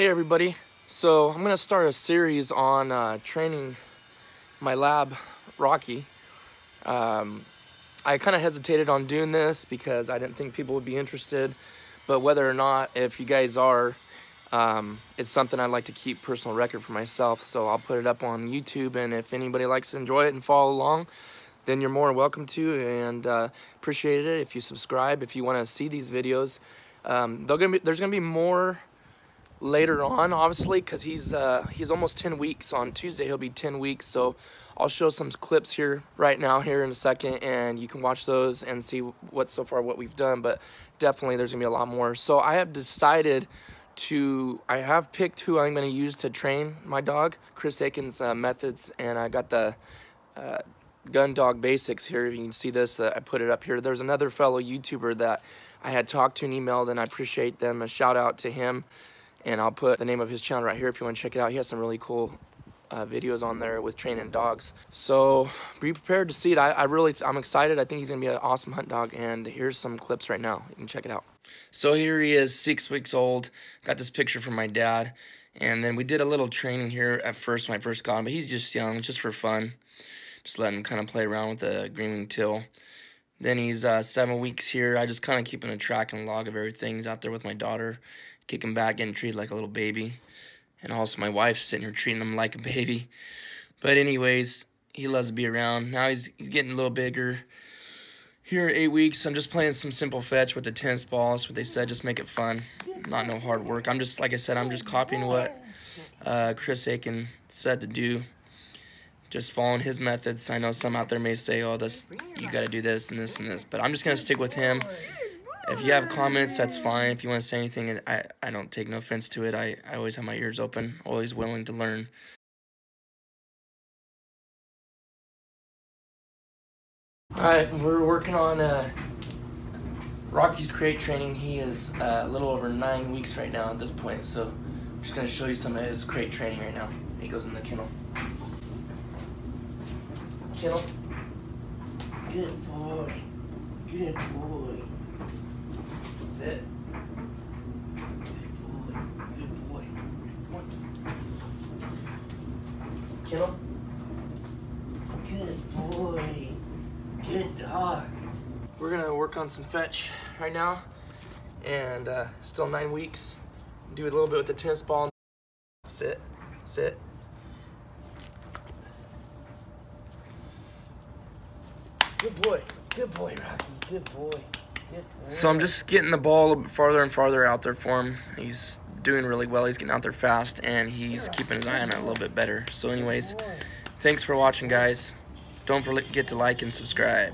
Hey everybody, so I'm gonna start a series on uh, training my lab, Rocky. Um, I kind of hesitated on doing this because I didn't think people would be interested, but whether or not, if you guys are, um, it's something I'd like to keep personal record for myself, so I'll put it up on YouTube, and if anybody likes to enjoy it and follow along, then you're more welcome to, and uh, appreciate it if you subscribe, if you want to see these videos. Um, gonna be, there's gonna be more later on, obviously, because he's uh, he's almost 10 weeks. On Tuesday, he'll be 10 weeks. So I'll show some clips here right now, here in a second, and you can watch those and see what so far what we've done. But definitely, there's gonna be a lot more. So I have decided to I have picked who I'm gonna use to train my dog, Chris Akin's uh, methods, and I got the. Uh, gun dog basics here you can see this uh, i put it up here there's another fellow youtuber that i had talked to and emailed and i appreciate them a shout out to him and I'll put the name of his channel right here if you want to check it out. He has some really cool uh, videos on there with training dogs. So be prepared to see it. I, I really, I'm excited. I think he's gonna be an awesome hunt dog. And here's some clips right now. You can check it out. So here he is, six weeks old. Got this picture from my dad. And then we did a little training here at first when I first got him, but he's just young, just for fun. Just letting him kind of play around with the green teal. Then he's uh, seven weeks here. I just kind of keeping a track and log of everything. He's out there with my daughter kicking back, getting treated like a little baby. And also my wife's sitting here treating him like a baby. But anyways, he loves to be around. Now he's, getting a little bigger. Here eight weeks, I'm just playing some simple fetch with the tennis balls. What they said, just make it fun. Not no hard work. I'm just, like I said, I'm just copying what uh, Chris Akin said to do. Just following his methods. I know some out there may say, oh, this you got to do this and this and this. But I'm just going to stick with him if you have comments, that's fine. If you want to say anything, I, I don't take no offense to it. I, I always have my ears open, always willing to learn. Alright, we're working on uh, Rocky's crate training. He is uh, a little over nine weeks right now at this point, so I'm just going to show you some of his crate training right now. He goes in the kennel. Kennel. Good boy. Good boy. Sit. Good boy. Good boy. Kennel. Good boy. Good dog. We're gonna work on some fetch right now, and uh, still nine weeks. Do a little bit with the tennis ball. Sit. Sit. Good boy. Good boy, Rocky. Good boy. Good boy. So I'm just getting the ball a little bit farther and farther out there for him. He's doing really well. He's getting out there fast, and he's keeping his eye on it a little bit better. So anyways, thanks for watching, guys. Don't forget to like and subscribe.